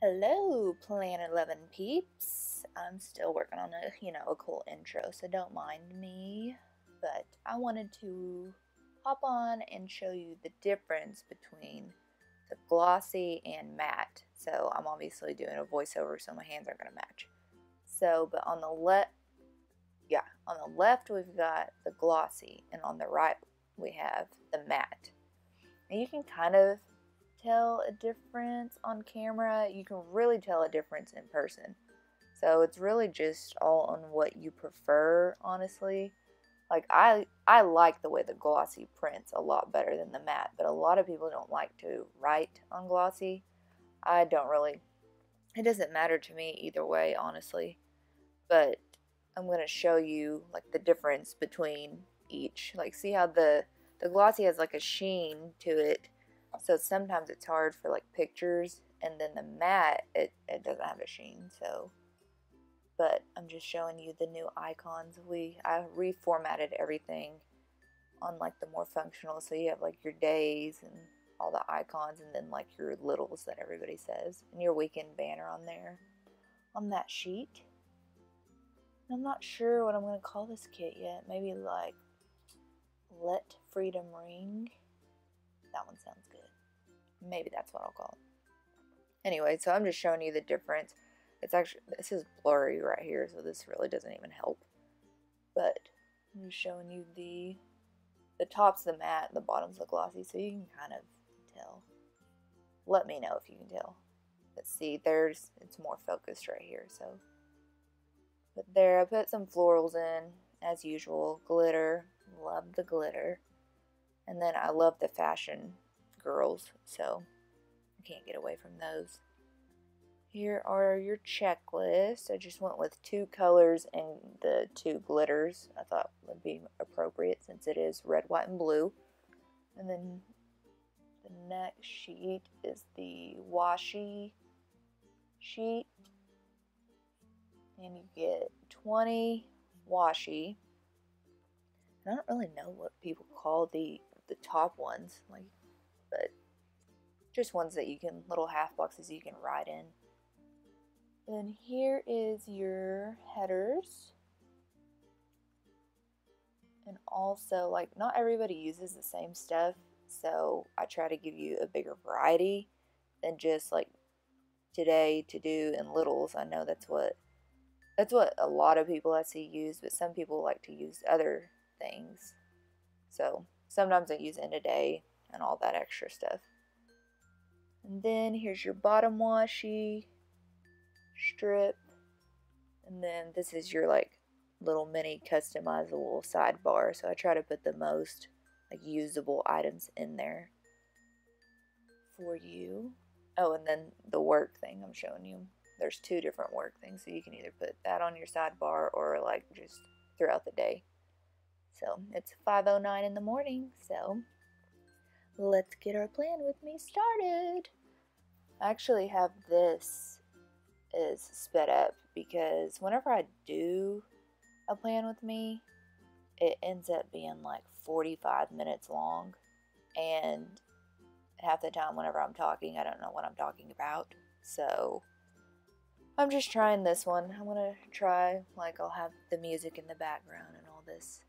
Hello, Planet 11 peeps. I'm still working on a, you know, a cool intro, so don't mind me. But I wanted to hop on and show you the difference between the glossy and matte. So I'm obviously doing a voiceover, so my hands aren't going to match. So, but on the left, yeah, on the left we've got the glossy, and on the right we have the matte. And you can kind of tell a difference on camera. You can really tell a difference in person. So it's really just all on what you prefer, honestly. Like I I like the way the glossy prints a lot better than the matte, but a lot of people don't like to write on glossy. I don't really it doesn't matter to me either way, honestly. But I'm going to show you like the difference between each. Like see how the the glossy has like a sheen to it so sometimes it's hard for like pictures and then the matte it, it doesn't have a sheen so. But I'm just showing you the new icons. We I reformatted everything on like the more functional so you have like your days and all the icons and then like your littles that everybody says and your weekend banner on there on that sheet. I'm not sure what I'm going to call this kit yet. Maybe like let freedom ring? That one sounds good. Maybe that's what I'll call it. Anyway, so I'm just showing you the difference. It's actually, this is blurry right here, so this really doesn't even help. But I'm just showing you the, the top's the matte, the bottom's the glossy, so you can kind of tell. Let me know if you can tell. But see, there's, it's more focused right here, so. But there, I put some florals in, as usual. Glitter, love the glitter. And then I love the fashion girls, so I can't get away from those. Here are your checklists. I just went with two colors and the two glitters I thought would be appropriate since it is red, white, and blue. And then the next sheet is the washi sheet. And you get 20 washi. I don't really know what people call the the top ones, like, but just ones that you can, little half boxes you can write in. Then here is your headers. And also, like, not everybody uses the same stuff, so I try to give you a bigger variety than just like today to do in littles. I know that's what that's what a lot of people I see use, but some people like to use other things. So Sometimes I use end of day and all that extra stuff. And then here's your bottom washi strip. And then this is your like little mini customizable sidebar. So I try to put the most like usable items in there for you. Oh, and then the work thing I'm showing you. There's two different work things, so you can either put that on your sidebar or like just throughout the day. So it's 5.09 in the morning, so let's get our plan with me started. I actually have this is sped up because whenever I do a plan with me, it ends up being like 45 minutes long. And half the time, whenever I'm talking, I don't know what I'm talking about. So I'm just trying this one. I'm gonna try, like, I'll have the music in the background and all this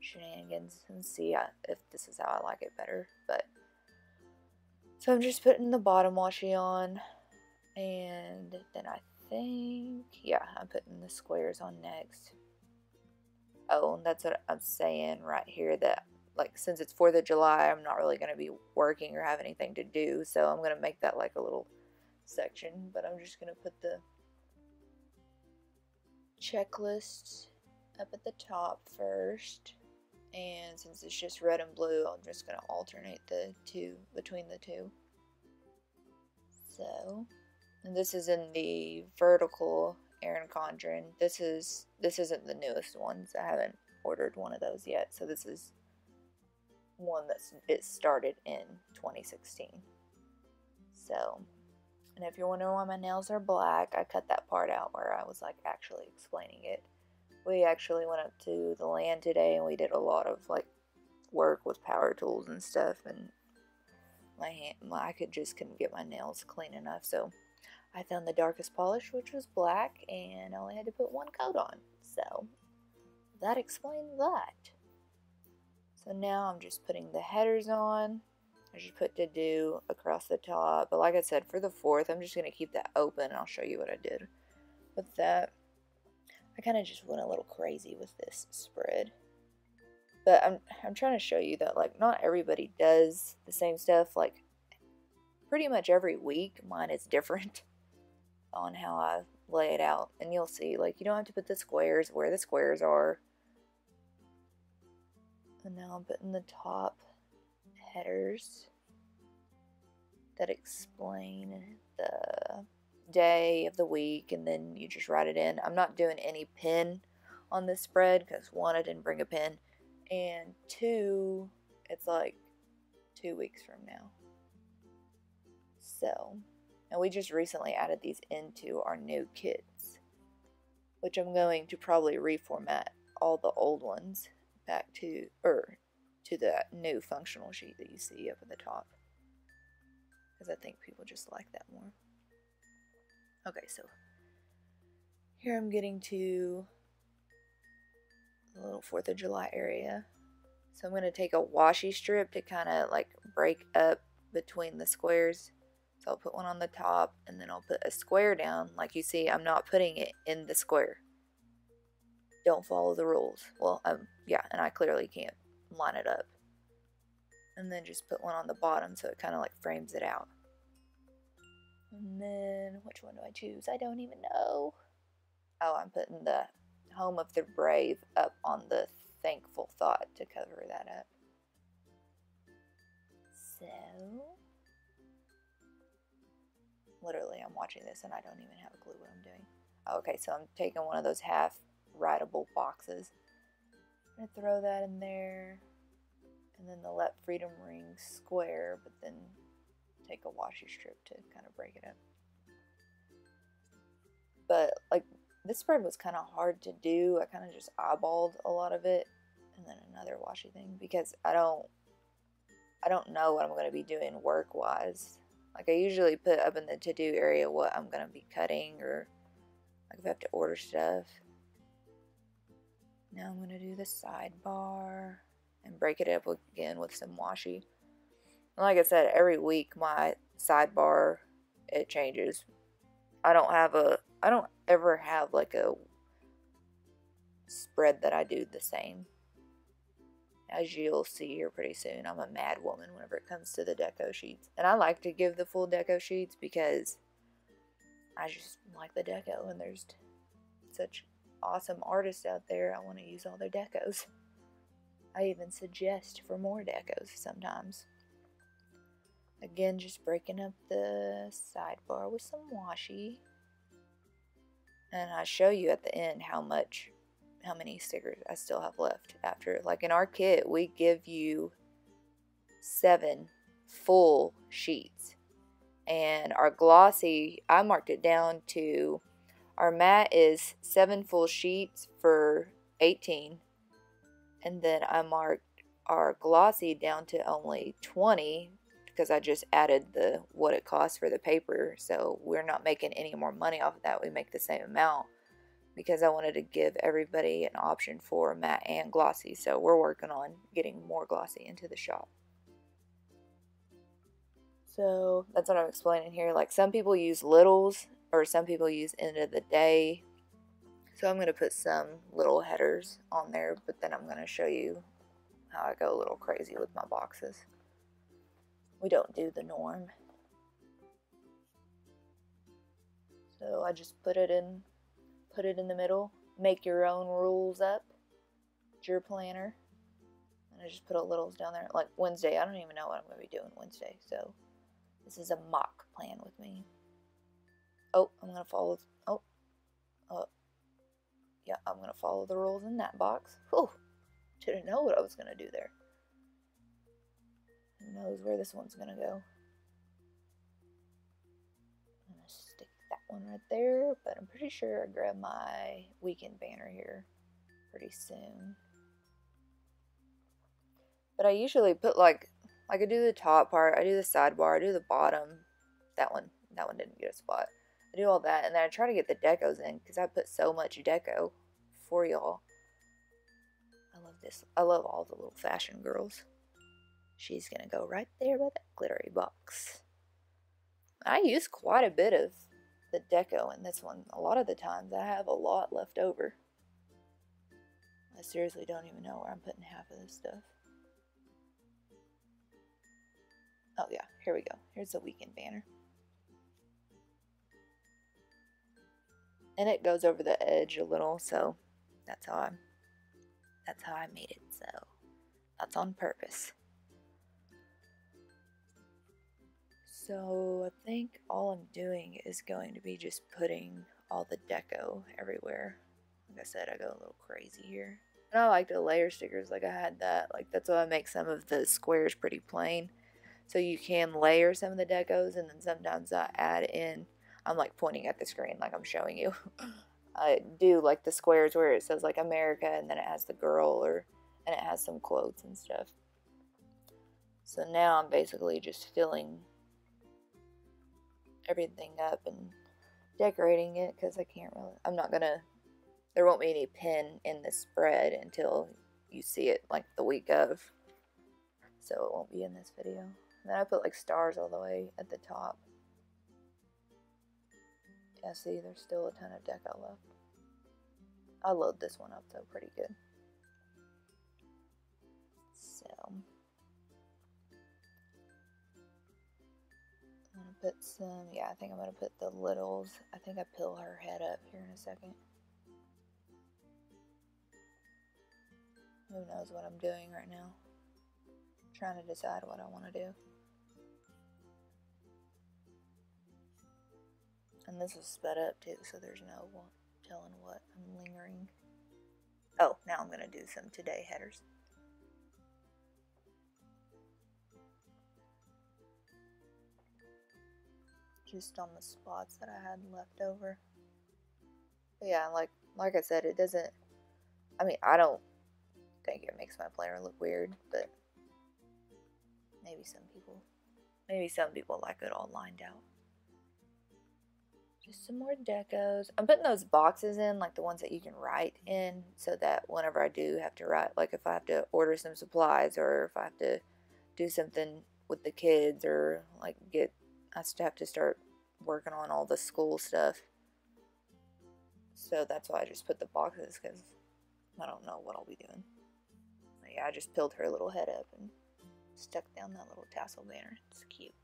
shenanigans and see uh, if this is how I like it better. But so I'm just putting the bottom washi on, and then I think yeah, I'm putting the squares on next. Oh, and that's what I'm saying right here that like since it's 4th of July, I'm not really going to be working or have anything to do, so I'm going to make that like a little section, but I'm just going to put the checklist up at the top first and since it's just red and blue I'm just going to alternate the two between the two. So and this is in the vertical Erin Condren. This is this isn't the newest ones. I haven't ordered one of those yet. So this is one that's it started in 2016 so and if you're wondering why my nails are black I cut that part out where I was like actually explaining it we actually went up to the land today and we did a lot of like work with power tools and stuff and my hand my, I could just couldn't get my nails clean enough so I found the darkest polish, which was black, and I only had to put one coat on. So that explains that. So now I'm just putting the headers on. I just put to do across the top. But like I said, for the fourth, I'm just going to keep that open and I'll show you what I did with that. I kind of just went a little crazy with this spread. But I'm, I'm trying to show you that, like, not everybody does the same stuff. Like, pretty much every week, mine is different on how I lay it out. And you'll see, like, you don't have to put the squares where the squares are. And now I'm putting the top headers that explain the day of the week and then you just write it in. I'm not doing any pen on this spread because one, I didn't bring a pen, and two, it's like two weeks from now. So, and we just recently added these into our new kits, which I'm going to probably reformat all the old ones back to, or to the new functional sheet that you see up at the top. Because I think people just like that more. Okay, so here I'm getting to the little 4th of July area. So I'm going to take a washi strip to kind of like break up between the squares. So I'll put one on the top and then I'll put a square down. Like you see, I'm not putting it in the square. Don't follow the rules. Well, um, yeah, and I clearly can't line it up. And then just put one on the bottom so it kind of like frames it out. And then, which one do I choose? I don't even know. Oh, I'm putting the Home of the Brave up on the Thankful Thought to cover that up. So, literally, I'm watching this and I don't even have a clue what I'm doing. Oh, okay, so I'm taking one of those half writable boxes. I'm to throw that in there. And then the Let Freedom Ring square, but then take a washi strip to kind of break it up. But like this spread was kind of hard to do. I kind of just eyeballed a lot of it and then another washi thing because I don't I don't know what I'm going to be doing work wise. Like I usually put up in the to do area what I'm going to be cutting or like if I have to order stuff. Now I'm going to do the sidebar and break it up again with some washi. Like I said, every week my sidebar it changes. I don't have a I don't ever have like a spread that I do the same. As you'll see here pretty soon, I'm a mad woman whenever it comes to the deco sheets. And I like to give the full deco sheets because I just like the deco and there's such awesome artists out there. I want to use all their decos. I even suggest for more decos sometimes. Again, just breaking up the sidebar with some washi. And I show you at the end how much, how many stickers I still have left after. Like in our kit, we give you seven full sheets. And our glossy, I marked it down to, our matte is seven full sheets for 18. And then I marked our glossy down to only 20 because I just added the what it costs for the paper. So we're not making any more money off of that. We make the same amount because I wanted to give everybody an option for matte and glossy. So we're working on getting more glossy into the shop. So that's what I'm explaining here. Like some people use littles or some people use end of the day. So I'm going to put some little headers on there, but then I'm going to show you how I go a little crazy with my boxes we don't do the norm. So I just put it in put it in the middle, make your own rules up. Your planner. And I just put a littles down there. Like Wednesday, I don't even know what I'm gonna be doing Wednesday, so this is a mock plan with me. Oh, I'm gonna follow oh oh yeah, I'm gonna follow the rules in that box. Whew. Didn't know what I was gonna do there. Knows where this one's gonna go? I'm gonna stick that one right there, but I'm pretty sure I grab my weekend banner here pretty soon. But I usually put like, like I do the top part, I do the sidebar, I do the bottom. That one, that one didn't get a spot. I do all that, and then I try to get the decos in because I put so much deco for y'all. I love this. I love all the little fashion girls. She's gonna go right there by that glittery box. I use quite a bit of the deco in this one. A lot of the times I have a lot left over. I seriously don't even know where I'm putting half of this stuff. Oh yeah, here we go. Here's the weekend banner. And it goes over the edge a little, so that's how I that's how I made it. So that's on purpose. So I think all I'm doing is going to be just putting all the deco everywhere. Like I said, I go a little crazy here. And I like the layer stickers, like I had that. Like that's why I make some of the squares pretty plain. So you can layer some of the decos and then sometimes I add in, I'm like pointing at the screen like I'm showing you. I do like the squares where it says like America and then it has the girl or and it has some quotes and stuff. So now I'm basically just filling everything up and decorating it because I can't really, I'm not gonna, there won't be any pin in the spread until you see it like the week of. So it won't be in this video. And then I put like stars all the way at the top. Yeah, see, there's still a ton of deco left. I'll load this one up though pretty good. So. Put some, yeah, I think I'm going to put the littles. I think I pill her head up here in a second. Who knows what I'm doing right now. I'm trying to decide what I want to do. And this is sped up too, so there's no telling what I'm lingering. Oh, now I'm going to do some today headers. Just on the spots that I had left over. But yeah, like like I said, it doesn't. I mean, I don't think it makes my planner look weird, but maybe some people, maybe some people like it all lined out. Just some more decos. I'm putting those boxes in, like the ones that you can write in, so that whenever I do have to write, like if I have to order some supplies or if I have to do something with the kids or like get I still have to start working on all the school stuff. So that's why I just put the boxes because I don't know what I'll be doing. But yeah, I just peeled her little head up and stuck down that little tassel banner. It's cute.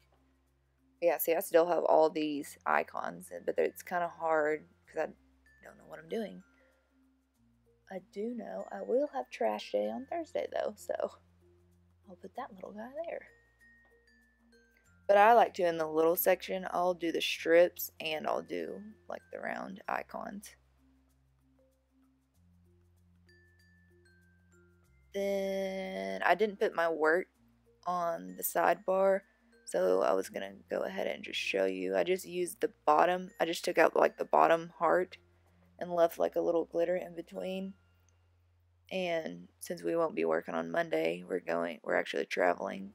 But yeah, see, I still have all these icons, but it's kind of hard because I don't know what I'm doing. I do know I will have trash day on Thursday though, so I'll put that little guy there. But I like to in the little section, I'll do the strips and I'll do like the round icons. Then I didn't put my work on the sidebar, so I was gonna go ahead and just show you. I just used the bottom, I just took out like the bottom heart and left like a little glitter in between. And since we won't be working on Monday, we're going, we're actually traveling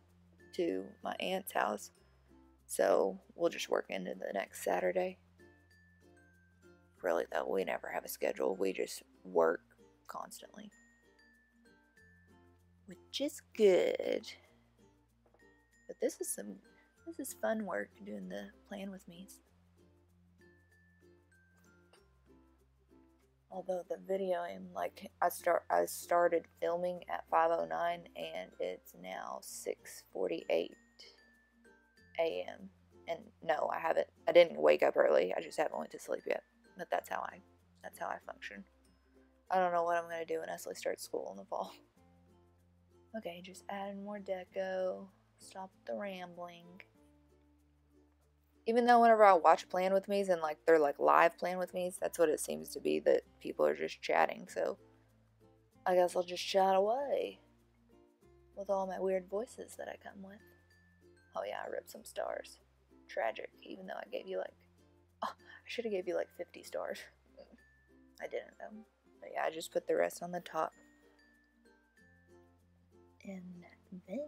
to my aunt's house. So we'll just work into the next Saturday. Really, though, we never have a schedule. We just work constantly. Which is good. But this is some this is fun work doing the plan with me. Although the video I'm like I start I started filming at 509 and it's now 648 a.m. And no, I haven't. I didn't wake up early. I just haven't went to sleep yet. But that's how I. That's how I function. I don't know what I'm gonna do when Esley starts school in the fall. Okay, just adding more deco. Stop the rambling. Even though whenever I watch Plan with Me's and like they're like live Plan with Me's, that's what it seems to be that people are just chatting. So I guess I'll just chat away with all my weird voices that I come with. Oh yeah, I ripped some stars. Tragic, even though I gave you like, oh, I should have gave you like 50 stars. I didn't though. But yeah, I just put the rest on the top. And then,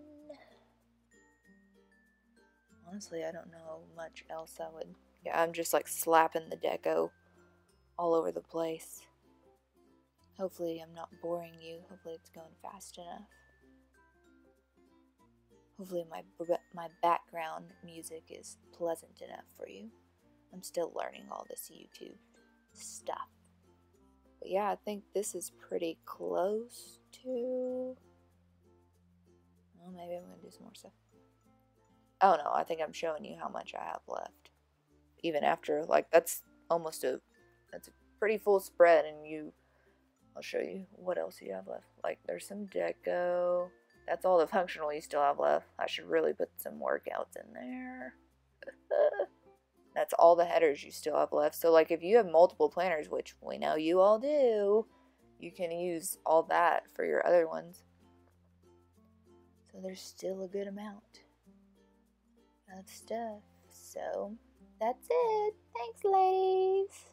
honestly, I don't know much else I would Yeah, I'm just like slapping the deco all over the place. Hopefully, I'm not boring you. Hopefully, it's going fast enough. Hopefully, my my background music is pleasant enough for you. I'm still learning all this YouTube stuff. But yeah, I think this is pretty close to. Well, maybe I'm gonna do some more stuff. Oh no, I think I'm showing you how much I have left. Even after, like, that's almost a. That's a pretty full spread, and you. I'll show you what else you have left. Like, there's some deco. That's all the functional you still have left. I should really put some workouts in there. That's all the headers you still have left. So, like, if you have multiple planners, which we know you all do, you can use all that for your other ones. So, there's still a good amount of stuff. So, that's it. Thanks, ladies.